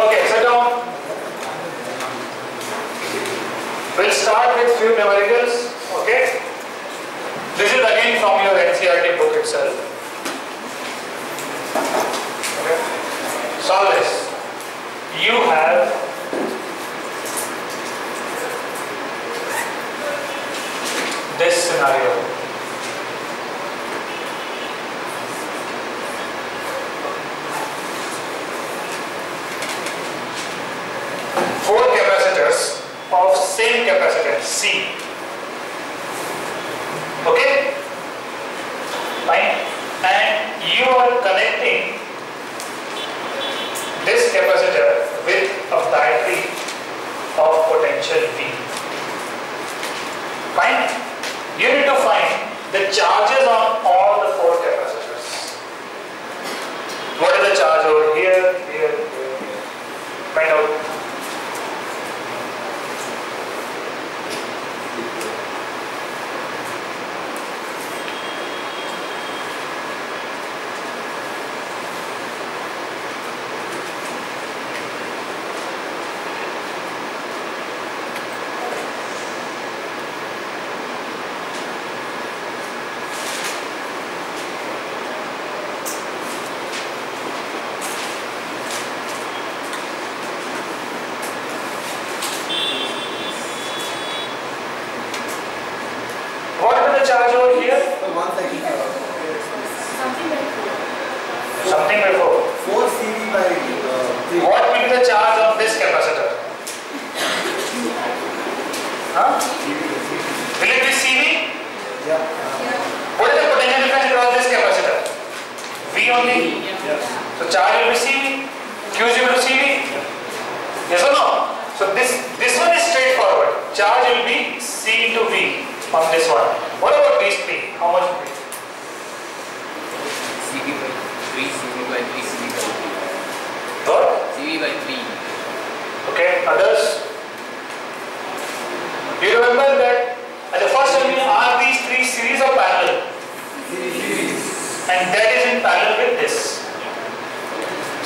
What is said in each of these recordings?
Okay, sit down. We'll start with few numericals. Okay. This is again from your NCERT book itself. Okay. Solve this. You have this scenario. Four capacitors of same capacitance C. Okay? Fine. And you are connecting this capacitor with a battery of potential V. Fine? You need to find the charges on all the four capacitors. What is the charge over here, here, here, here? Find out. What is the charge over here? One second. Something like four. Something before. 4 CV by uh, 3. What will be the charge on this capacitor? Huh? Will it be CV? Yeah. What is the potential difference across this capacitor? V only. Yeah. So charge will be CV. Q is equal to CV. Yes or no? So this this one is straightforward. Charge will be C into V on this one. What about these three? How much will be? CV by 3, CV by 3, CV by What? 3. CV by 3. Okay, others? Do you remember that at the first time are these three series or parallel? And that is in parallel with this.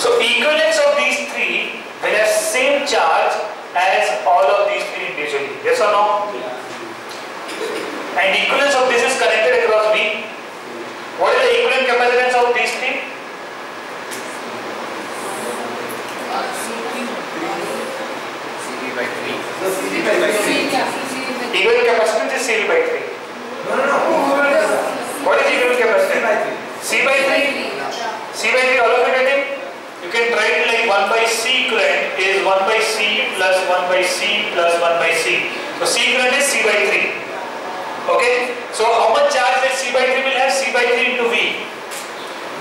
So equivalence of these three will have same charge as all of these three individually. Yes or no? And equivalence of this is connected across V. What is the equivalent capacitance of these three? CV by 3. So CV by 3. Equivalent capacitance is CV by 3. No, no, no. What is equivalent CV capacitance? by 3. C by 3? C by 3 all of it getting? You can write it like 1 by C equivalent is 1 by C plus 1 by C plus 1 by C. So C equivalent is C by 3. Okay? So how much charge that C by 3 will have? C by 3 into V.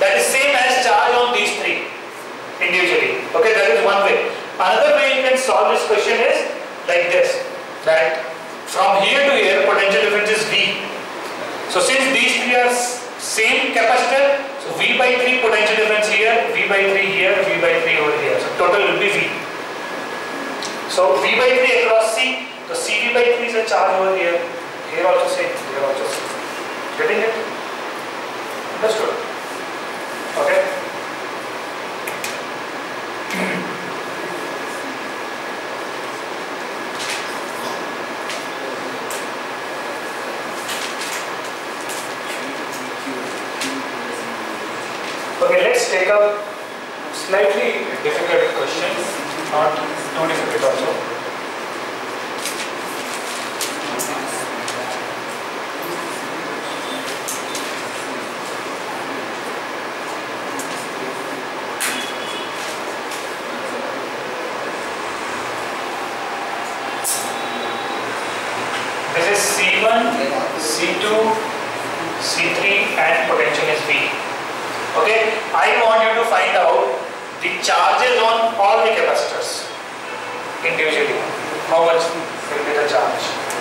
That is same as charge on these three individually. Okay, that is one way. Another way you can solve this question is like this. That from here to here potential difference is V. So since these three are same capacitor, so V by 3 potential difference here, V by 3 here, V by 3 over here. So total will be V. So V by 3 across C, so CV by 3 is a charge over here. Here also same, here also same. Getting it? Understood? Okay? Okay, let's take up slightly difficult question, not too difficult also. This is C1, C2, C3 and potential is V. Okay, I want you to find out the charges on all the capacitors individually. How much will be the charge?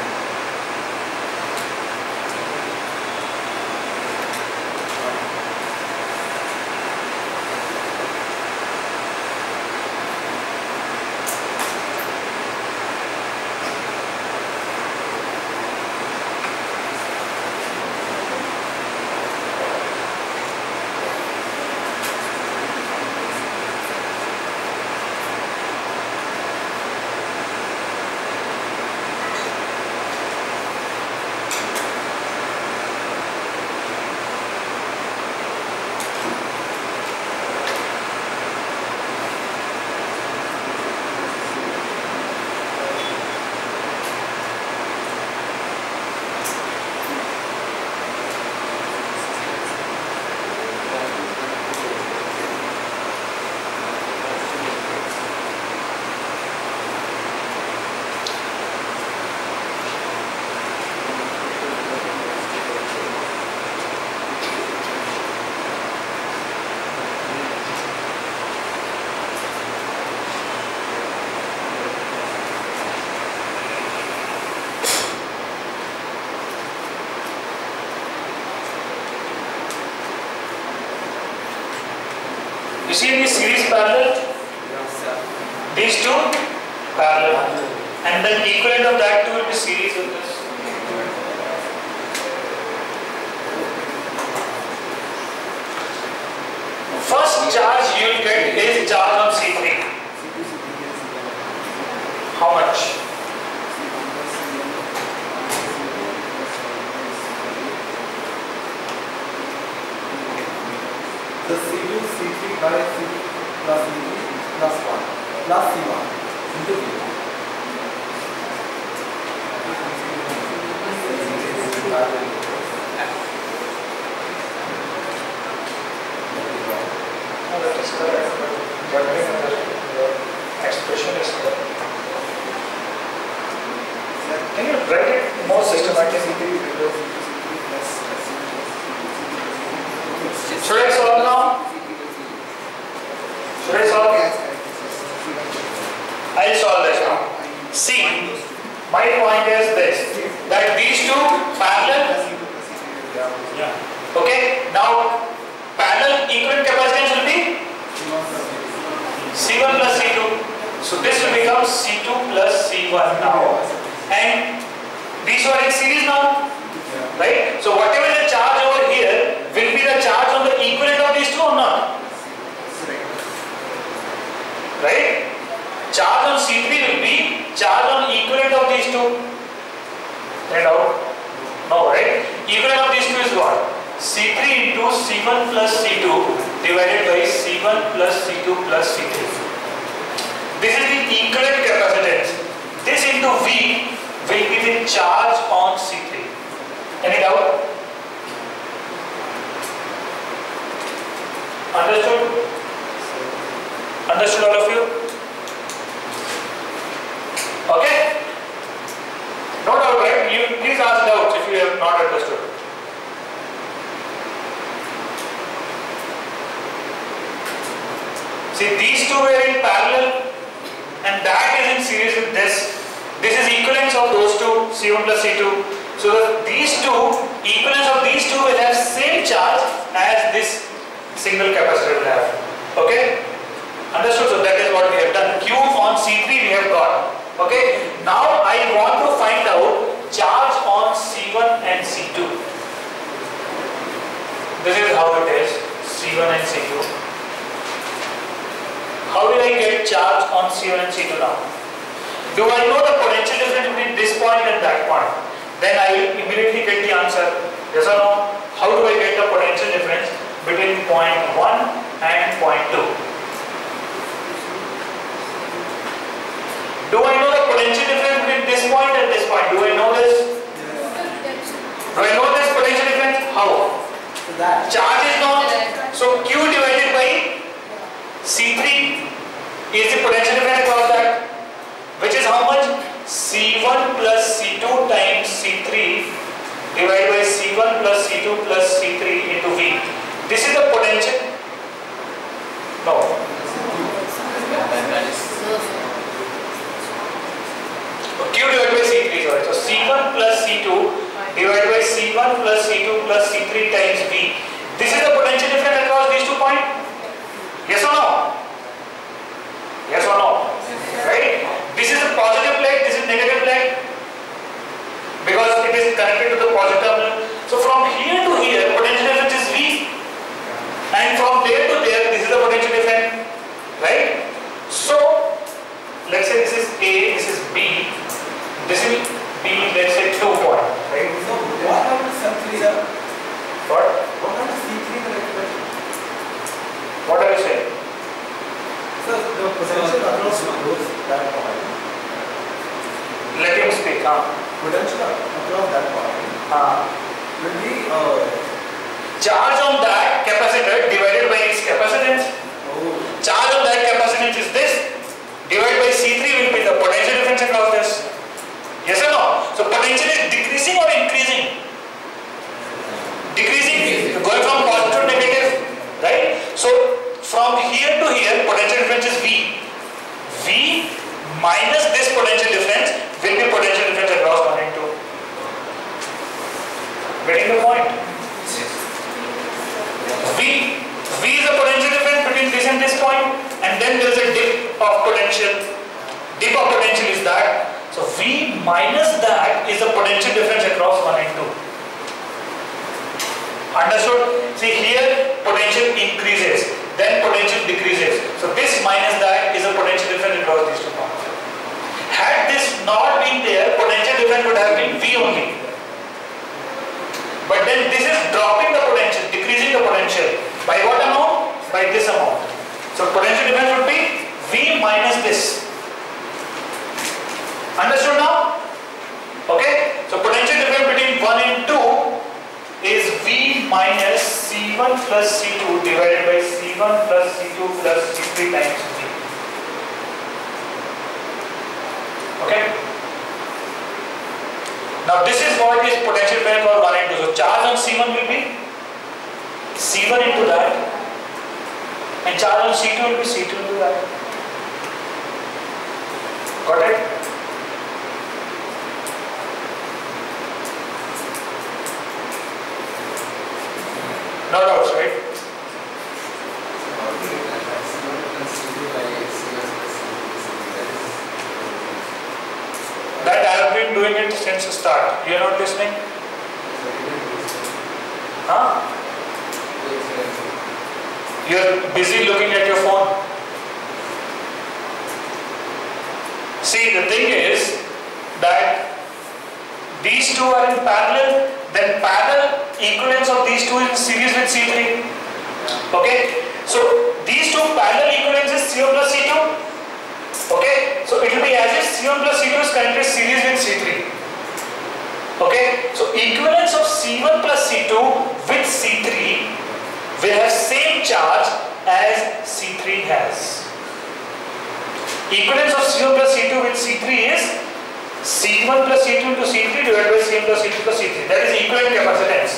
Is charge on C3. How much? The C2, C3 by C plus C3 plus 1 plus C1 into V1. No, that correct. But the expression is correct. Can you write it more systematically? Should I solve now? Should I solve? I'll solve this now. See, my point is this, that these two parallel, okay, now parallel equivalent be C1 plus C2. So this will become C2 plus C1 now. And these are in series now, right? So whatever the charge over here will be the charge on the equivalent of these two or not? Right? Charge on C3 will be charge on equivalent of these two. Find out? No, right? Equivalent of these two is what? C3 into C1 plus C2 divided by C1 plus C2 plus C3. This is the equivalent capacitance. This into V will be the charge on C3. Any doubt? Understood? Understood all of you? Okay? No doubt, right? You please ask doubts if you have not understood. See, these two were in parallel and that is in series with this. This is equivalence of those two, C1 plus C2. So these two, equivalence of these two will have same charge as this single capacitor will have. Okay? Understood? So that is what we have done. Q on C3 we have got. Okay? Now I want to find out charge on C1 and C2. This is how it is, C1 and C2. How will I get charge on C1 and C2 now? Do I know the potential difference between this point and that point? Then I will immediately get the answer. Yes or no? How do I get the potential difference between point 1 and point 2? Do I know the potential difference between this point and this point? Do I know this? Do I know this potential difference? How? Charge is known. So Q divided by C3 is the potential difference across that. Which is how much? C1 plus C2 times C3 divided by C1 plus C2 plus C3 into V. This is the potential. No. Q divided by C3 sorry. So C1 plus C2 divided by C1 plus C2 plus C3 times V. This is the potential difference across these two points. Yes or no? Yes or no? Right? This is a positive plate, this is negative plate. Because it is connected to the positive terminal. So from here to here, potential difference is V. And from there to there, this is the potential difference. Right? So, let's say this is A, this is B, this will be, let's say, 2 point. Right? so what happens the What? what happens potential across goes that point. Let him speak. Huh? Potential across that point Uh, will be uh, charge on that capacitor divided by its capacitance. oh Charge on that capacitance is this. Divided by C3 will be the potential difference across this. Yes or no? So potential is decreasing or increasing? Decreasing. Going from positive to negative. Right? So from here to here, potential difference is V. V minus this potential difference will be potential difference across one and two. Getting the point? V, V is the potential difference between this and this point, and then there is a dip of potential dip of potential is that. So V minus that is the potential difference across 1 and 2. Understood? See here potential increases, then potential decreases. So this minus that is the potential difference across these two points. Had this not been there, potential difference would have been V only. But then this is dropping the potential, decreasing the potential. By what amount? By this amount. So potential difference would be V minus this. Understood now? Okay? So potential difference between 1 and 2 is V minus C1 plus C2 divided by C1 plus C2 plus C3 times V. Okay? Now this is what is potential difference for 1 and 2. So charge on C1 will be C1 into that and charge on C2 will be C2 into that. Got it? No doubts, right? That I have been doing it You are not listening? Huh? You are busy looking at your phone. See, the thing is that these two are in parallel, then parallel equivalence of these two is in series with C3. Okay? So, these two parallel equivalence is C1 plus C2. Okay? So, it will be as if C1 plus C2 is connected series with C3. Okay? So, equivalence of C1 plus C2 with C3 will have same charge as C3 has. Equivalence of C1 plus C2 with C3 is C1 plus C2 into C3 divided by C1 plus C2 plus C3. That is equivalent capacitance.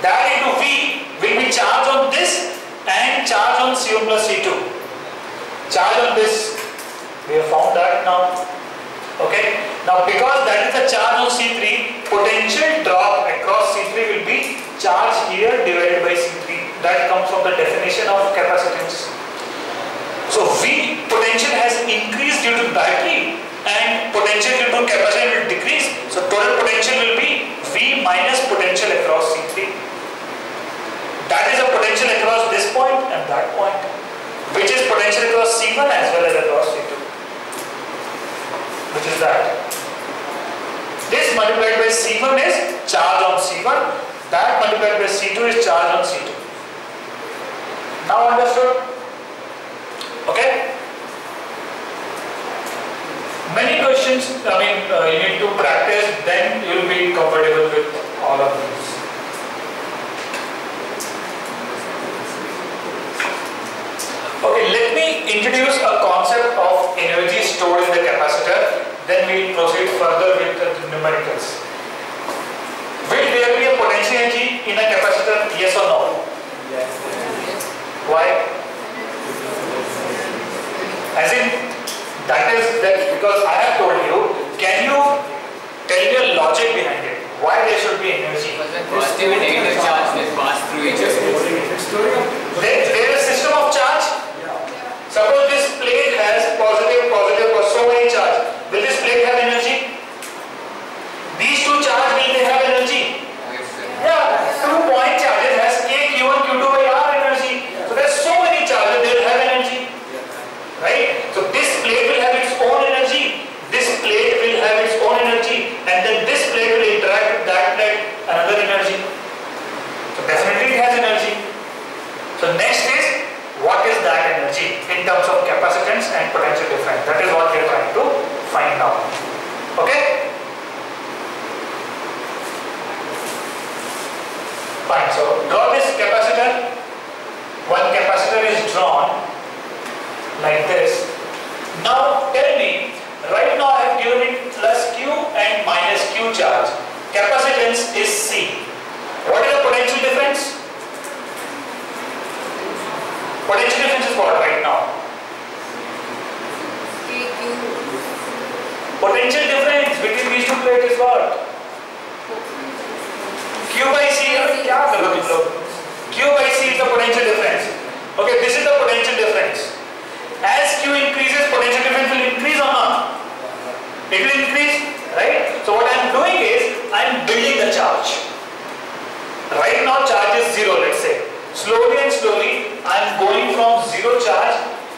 That into V will be charge on this and charge on C1 plus C2. Charge on this, we have found that now. Okay. Now because that is the charge on C3, potential drop across C3 will be charge here divided by C3. That comes from the definition of capacitance. So V potential has increased due to battery and potential due to capacitor will decrease. So total potential will be V minus potential across C3. That is the potential across this point and that point, which is potential across C1 as well as across C2. Which is that. This multiplied by C1 is charge on C1. That multiplied by C2 is charge on C2. Now understood? Okay? Many questions, I mean, uh, you need to practice, then you will be comfortable with all of these. Okay, let me introduce a concept of energy stored in the capacitor, then we will proceed further with the numericals. Will there be a potential energy in a capacitor, yes or no? Yes. Why? As in, that is that because I have told you, can you tell me a logic behind it? Why there should be energy? Because when positive and negative charge will pass through each other. It's. There, there is a system of charge. Suppose this plate has positive, positive, or so many charge. Will this plate have energy? These two charge will they have energy? Yes, sir. Yeah, two point charges has K, Q1, Q2 by R energy. So there's so many charges, they will have energy. Right? So this plate will have its own energy. This plate will have its own energy. And then this plate will interact with that plate, another energy. So definitely it has energy. So next is, what is that energy in terms of capacitance and potential difference? That is what we are trying to find out. Okay? Fine. So draw this capacitor. One capacitor is drawn like this. Now tell me, right now I have given it plus Q and minus Q charge. Capacitance is C. What is the potential difference? Potential difference is what right now? Potential difference between these two plates is what? Q by C अरे क्या कर रहे हो तुम लोग? Q by C is the potential difference. Okay, this is the potential difference. As Q increases, potential difference will increase or not? It will increase, right? So what I am doing is I am building the charge. Right now charge is zero, let's say. Slowly and slowly I am going from zero charge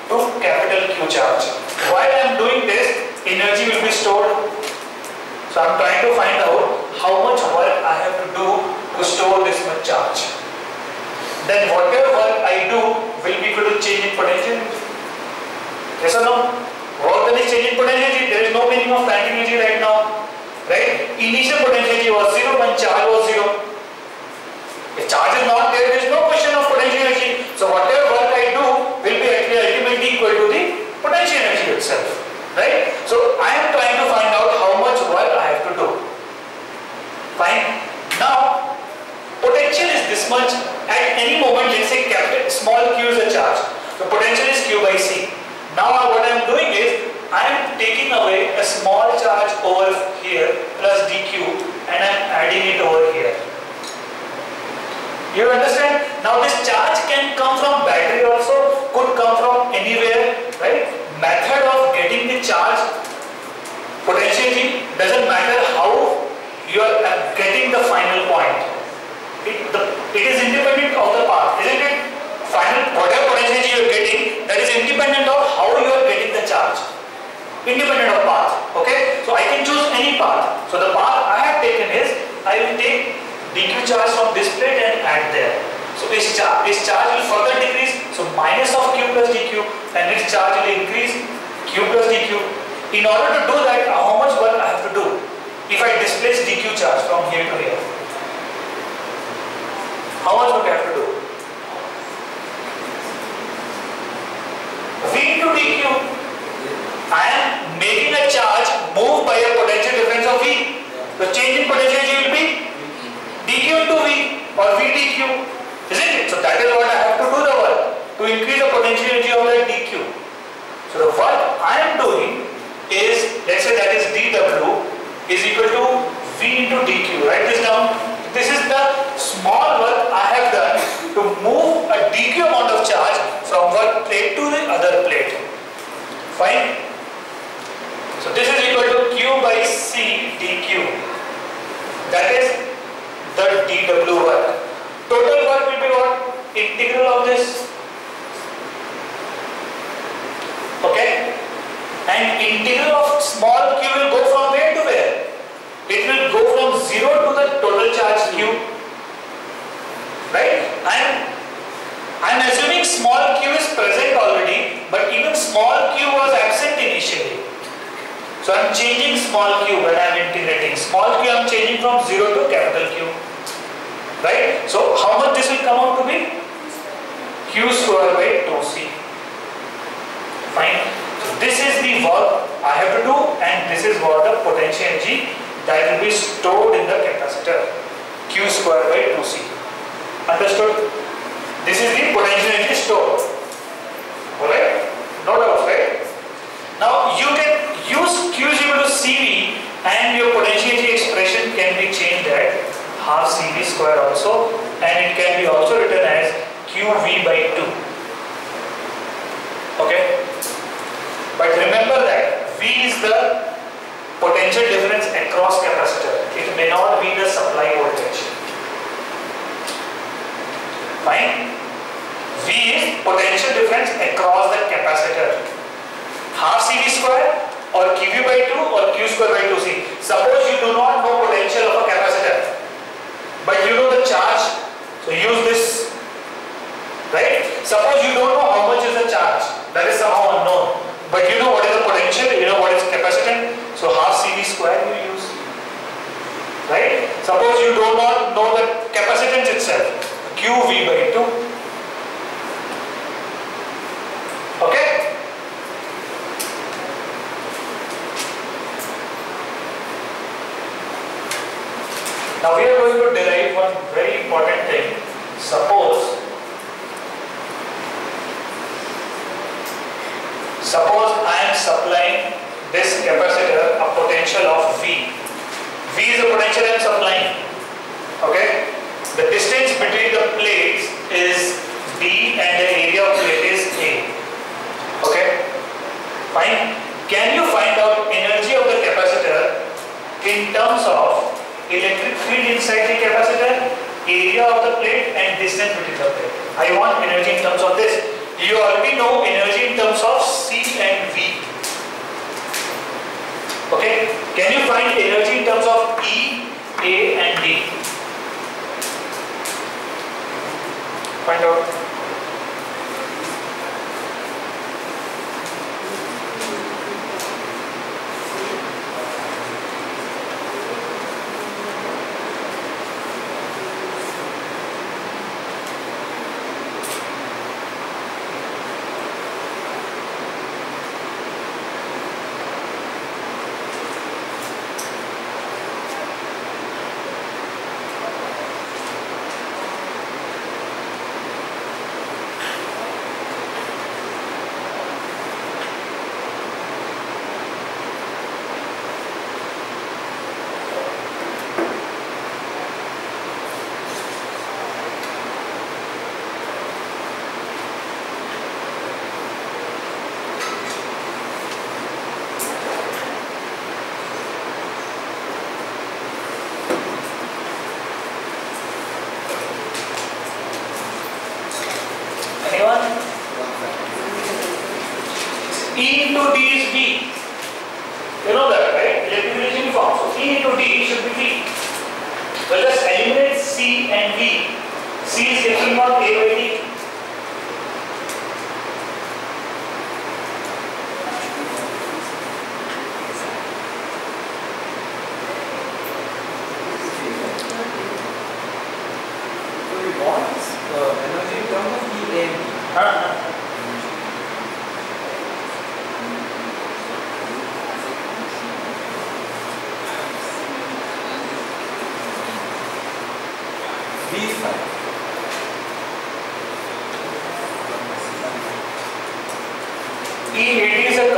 to capital Q charge. While I am doing this, energy will be stored. so I am trying to find out how much work I have to do to store this much charge. Then whatever work I do will be equal to change in potential. Yes or no? Work is change in potential. energy. There is no meaning of time energy right now. Right? Initial potential energy was zero when charge was zero. If charge is not there, there is no question of potential energy. So whatever work I do will be actually ultimately equal to the potential energy itself. Right? So I am trying to find out how much work I have to do. Fine. Now, potential is this much. At any moment, let's say capital, small q is a charge. So potential is q by c. Now what I am doing is, I am taking away a small charge over here plus dq and I am adding it over here. You understand? Now this charge can come from battery also, could come from anywhere, right? Method of getting the charge potentially doesn't matter how you are uh, getting the final point. It, the, it is independent of the path, isn't it? Final, whatever potential you are getting, that is independent of how you are getting the charge. Independent of path, okay? So I can choose any path. So the path I have taken is, I will take dq charge from this plate and add there. So this charge, this charge will further decrease. So minus of q plus dq and this charge will increase q plus dq. In order to do that, how much work I have to do? If I displace dq charge from here to here. How much work I have to do? V into dq. I am making a charge move by a potential difference of V. The change in potential energy will be dq into v or v dq isn't it? So that is what i have to do the work to increase the potential energy of that dq so the work i am doing is let's say that is dw is equal to v into dq write this down. This is the small work i have done to move a dq amount of charge from one plate to the other plate. Fine so this is equal to q by c dq that is the dw work. Total work will be what? Integral of this. Okay? And integral of small q will go from where to where? It will go from 0 to the total charge q. Right? And I am assuming small q is present already, but even small q was absent initially. So I am changing small q when I am integrating. Small q I am changing from 0 to capital Q. Right? So how much this will come out to be? q square by 2c. Fine. So this is the work I have to do and this is what the potential energy that will be stored in the capacitor. q square by 2c. Understood? This is the potential energy stored. Alright? No doubt, right? Now you can use q is equal to cv and your potential energy expression can be changed at half cv square also and it can be also written as qv by 2. Okay? But remember that v is the potential difference across capacitor. It may not be the supply voltage. Fine? V is potential difference across the capacitor. Half CV square or QV by 2 or Q square by 2C.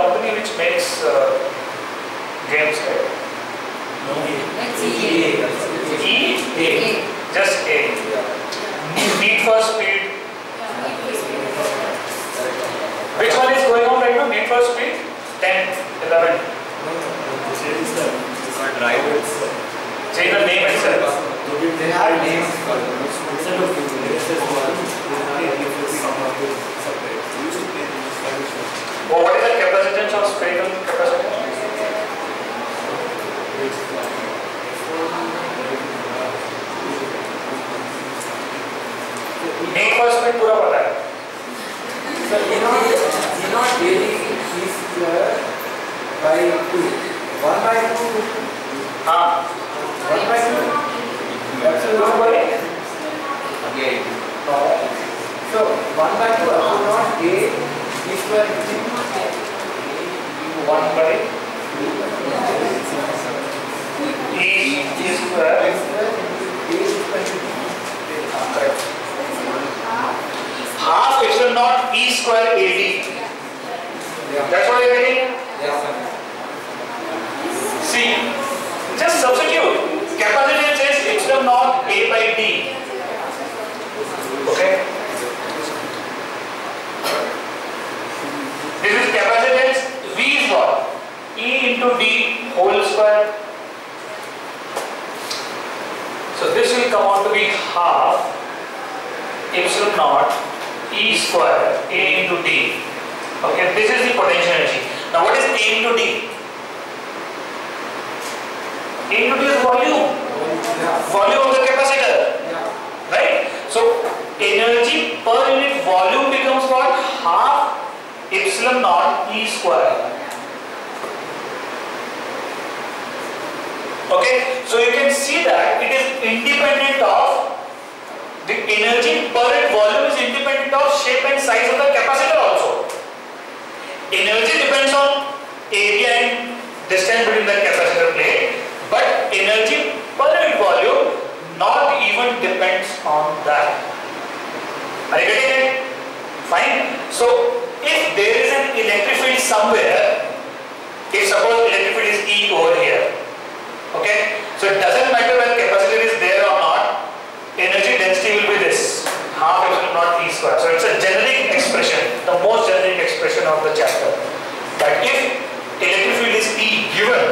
Company which makes uh, games, right? Let's E see. A. that's it. E, A. A. Just A. Yeah. Need for speed. Which one is going on right now? Need for speed? 10, 11. No, no, no. Change the Drive. Change the name itself. They have names for them. Well, what is the capacitance of spherical capacitor? एक वर्ष में पूरा पता है you know, you know, daily is by two. One by two. हाँ. One by two. That's a number. Again. Oh. So one by two, I not a is by. 1 by a square. Half epsilon naught e square ad that's what you're getting see just substitute. Capacitance is epsilon naught a by d. Okay? Half epsilon naught E square A into D. Okay, this is the potential energy. Now what is A into D? A into D is volume. Volume of the capacitor. Right? So energy per unit volume becomes what? Half epsilon naught E square. Okay, so you can see that it is independent of the energy per unit volume is independent of shape and size of the capacitor also. Energy depends on area and distance between the capacitor plate, but energy per unit volume not even depends on that. Are you getting it? Fine. So if there is an electric field somewhere, if suppose electric field is E over here, okay, so it doesn't matter whether capacitor is there or not, energy density will be this half epsilon naught E square. So it's a generic expression, the most generic expression of the chapter. That if electric field is E given,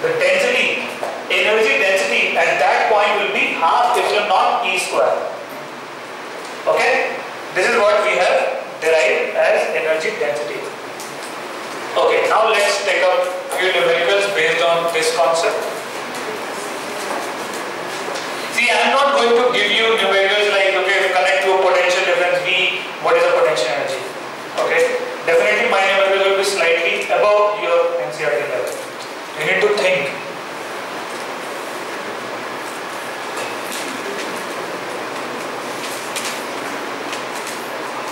the density, energy density at that point will be half epsilon naught E square. Okay? This is what we have derived as energy density. Okay, now let's take up few numericals based on this concept. Going to give you numericals like, okay, connect to a potential difference V, what is the potential energy? Okay? Definitely my numerical will be slightly above your NCERT level. You need to think.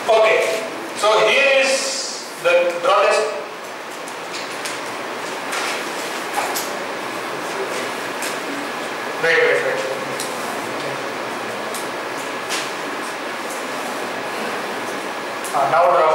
Okay, so here is the broadest. Wait, wait, wait. Ah, now draw.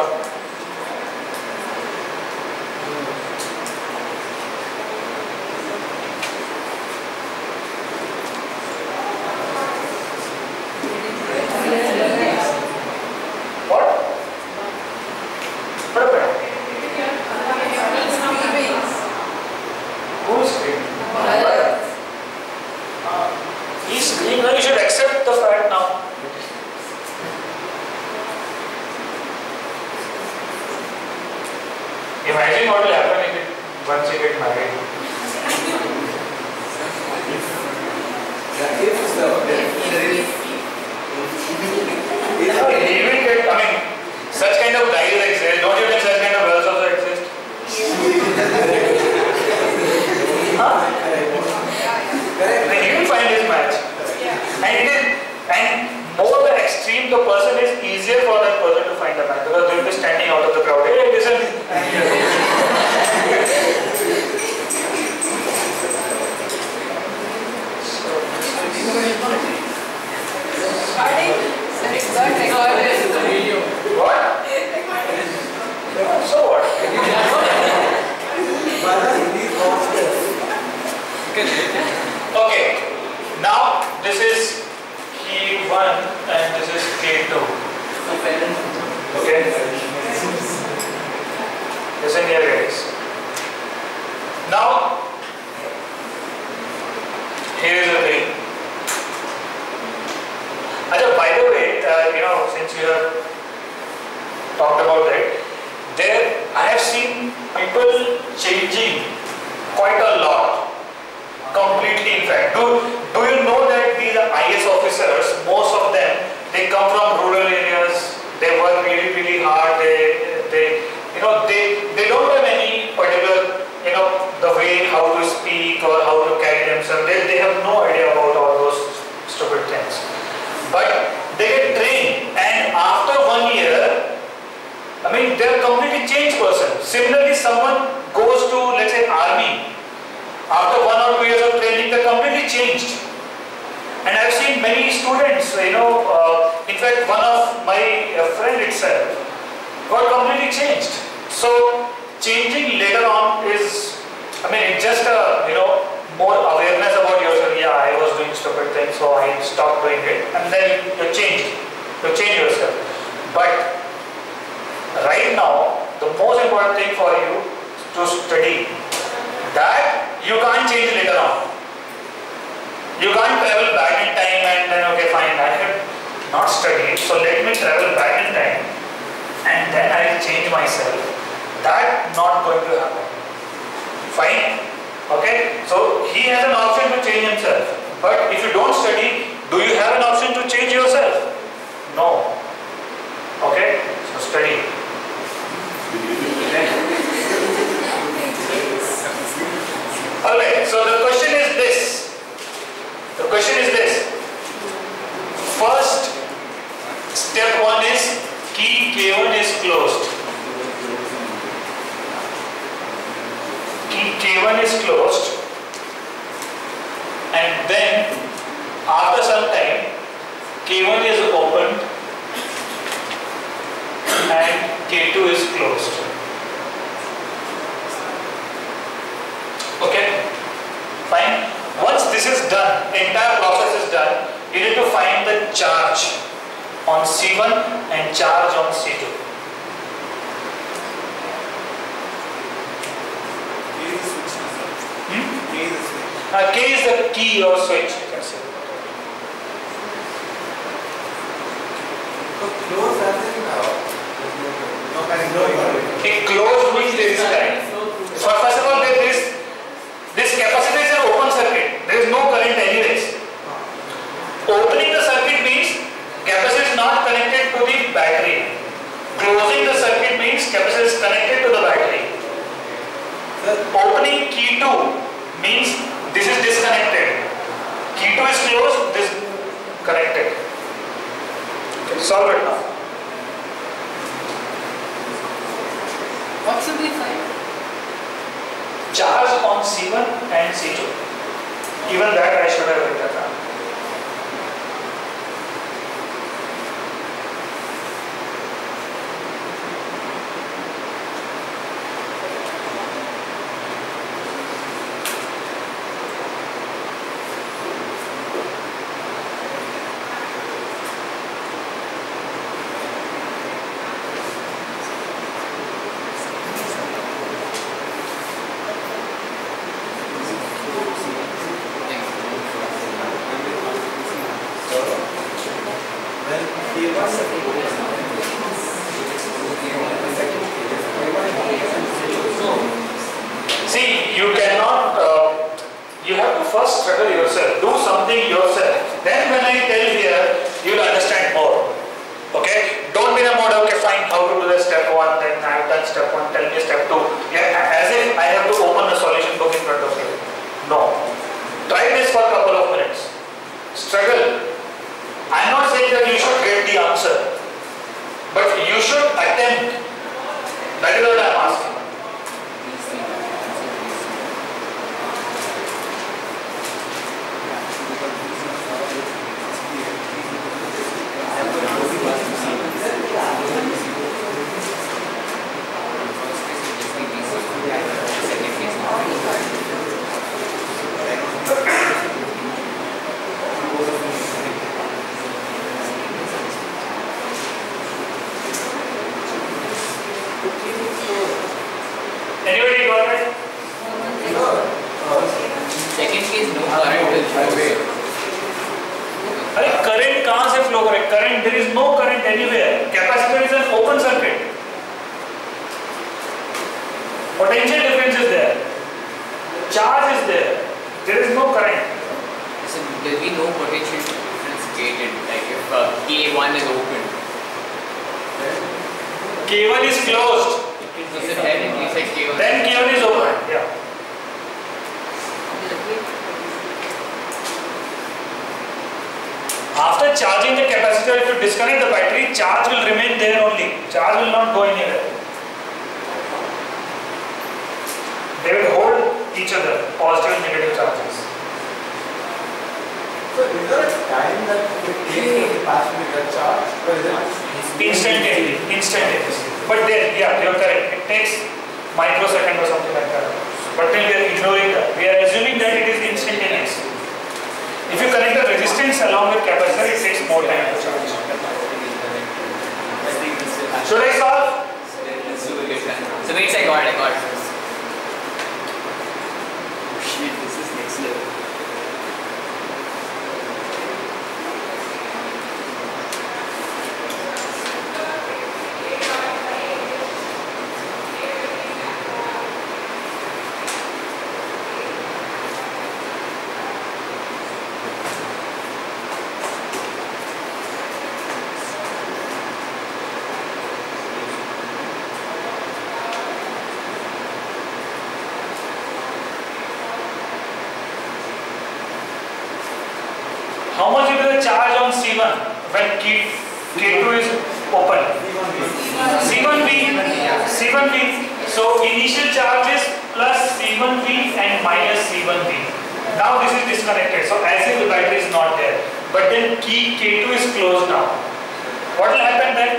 Completely changed. And I've seen many students, you know, uh, in fact, one of my uh, friend itself got completely changed. So, changing later on is, I mean, it's just a, you know, more awareness about yourself. Yeah, I was doing stupid things, so I stopped doing it. And then you change. You change yourself. But right now, the most important thing for you to study. That you can't change later on. You can't travel back in time and then, okay, fine, I have not studied, so let me travel back in time and then I will change myself. That not going to happen. Fine? Okay? So he has an option to change himself. But if you don't study, do you have an option to change yourself? No. Okay? So study. Alright, so the question. The question is this. First, step one is key K1 is closed. Key K1 is closed. And then, after some time, K1 is opened and K2 is closed. Okay? Fine. Once this is done, the entire process is done, you need to find the charge on C1 and charge on C2. Hmm? Uh, K is the key or switch, you can say. so There is no current anyways. Opening the circuit means capacitor is not connected to the battery. Closing the circuit means capacitor is connected to the battery. The opening key 2 means this is disconnected. Key 2 is closed, this connected. Okay, solve it now. What should we find? Charge on C1 and C2. even that rationale will come See, you cannot, uh, you have to first struggle yourself, do something yourself. Then when I tell here, you will understand more. Okay? Don't be a mode, okay, fine, how to do the step one, then I have done step one, tell me step two. Yeah, as if I have to open a solution book in front of you. No. Try this for a couple of minutes. Struggle. I am not saying that you should get the answer, but you should attempt. That is what I am asking. K1 is open. k1 is closed. So then K1. then k1 is open yeah. After charging the capacitor if you disconnect the battery charge will remain there only. Charge will not go anywhere. They will hold each other positive and negative charges So is there a time that it takes the capacitor to get charged or is it instantaneously instantaneously but then yeah you're correct. It takes microsecond or something like that. But then we are ignoring that. We are assuming that it is instantaneous. If you connect the resistance along with capacitor it takes more time to charge. Should i solve? So wait, I got it, I got it. Shit, this is next level. how much will be the charge on c1 when K, k2 is open c1v c1v so initial charge is plus c1v and minus c1v now this is disconnected so as if the battery is not there. But then key k2 is closed now. What will happen then?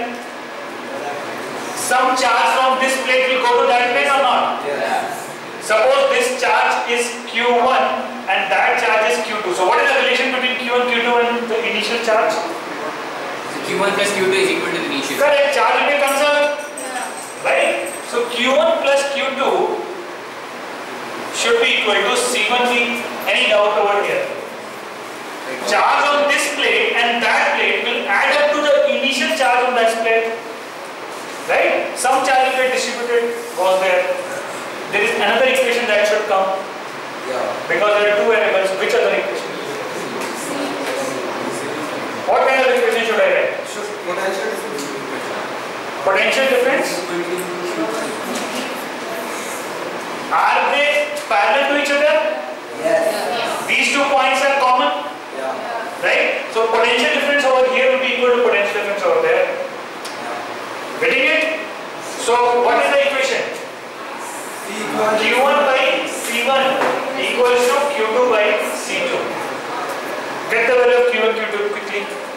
Some charge from this plate will go to that plate or not? Yes. suppose this charge is q1 and that charge is q2 so what is the relation between q1 q2 and the initial charge? So Q1 plus Q2 is equal to the initial. correct charge will be conserved. Right? So q1 plus q2 should be equal to c1v any doubt over here? Charge on this plate and that plate will add up to the initial charge on that plate. Right? Some charge will get distributed. Was there? There is another equation that should come. Yeah. because there are two variables. Which other equation? What kind of equation should i write are they parallel to each other? Yes. These two points are common. Yeah. Right? So potential difference over here will be equal to potential difference over there. Getting it? So what is the equation? Q1 by C1 equals to Q2 by C2. Get the value of Q1, Q2 quickly.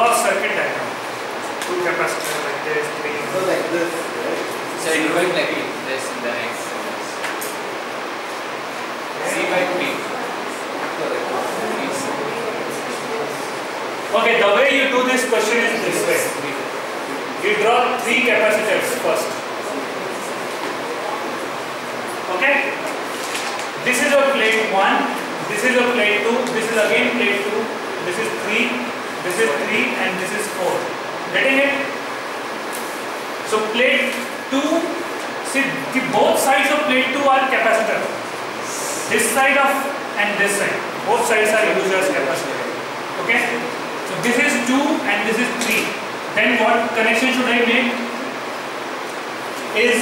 closed circuit diagram. Two capacitors like this, three. So like this. So it will like this in the next. C by P. Okay, the way you do this question is this way. You draw three capacitors first. Okay? This is a plate 1, this is a plate 2, this is again plate 2, this is 3, this is 3 and this is 4. Getting it? So plate 2, see the both sides of plate 2 are capacitor. This side of and this side. Both sides are used as capacitor. Okay? So this is 2 and this is 3. Then what connection should I make? Is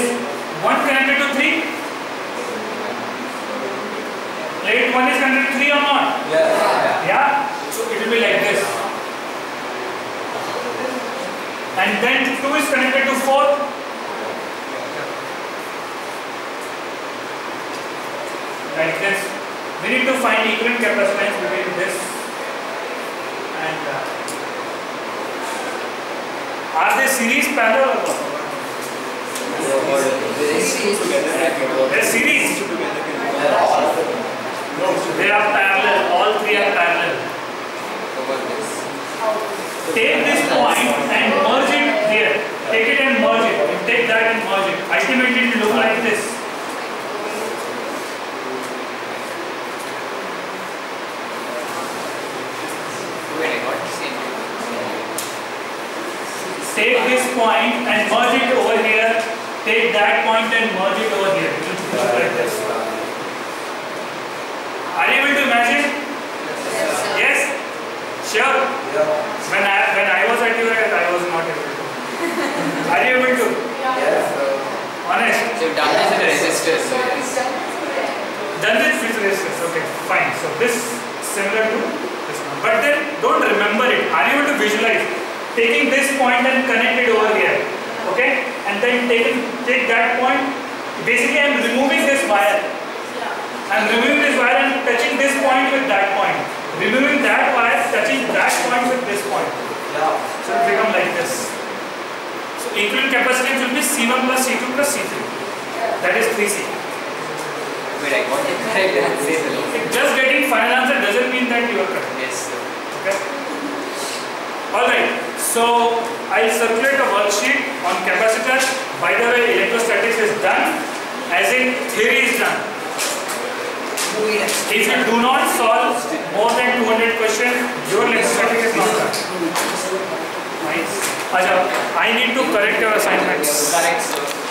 1 connected to 3? Plate 1 is connected to 3 or not? Yeah. Yeah? So it will be like this. And then 2 is connected to 4. Like this. We need to find equivalent capacitance between this and uh, are they series parallel or what? They're series. They are parallel. All three are parallel. Take this point and merge it here. Take it and merge it. Take that and merge it. Ultimately, it will look like this. Take this point and merge it over here. Take that point and merge it over here. It will look like this. Are you able to imagine? Yes? Sure? When I, when I was at your age, I was not able to. Are you able to? Yes. Honest? So you've done this in a resistor, so yes. Done with with resistance. Okay, fine. So this similar to this one. But then don't remember it. Are you able to visualize? Taking this point and connect it over here. Okay? And then taking take that point. Basically I'm removing this wire. I'm removing this wire and touching this point with that point. Removing that wire, touching that point with this point. Yeah. So it become like this. So equivalent capacitance will be C1 plus C2 plus C3. That is 3C. Wait, I got it correct. That says a lot. Just getting final answer doesn't mean that you are correct. Yes. Okay. All right. So I'll circulate a worksheet on capacitors. By the way, electrostatics is done, as in theory is done. If you do not solve more than 200 questions, your electrostatic is not done. Nice. I need to correct your assignments. Correct.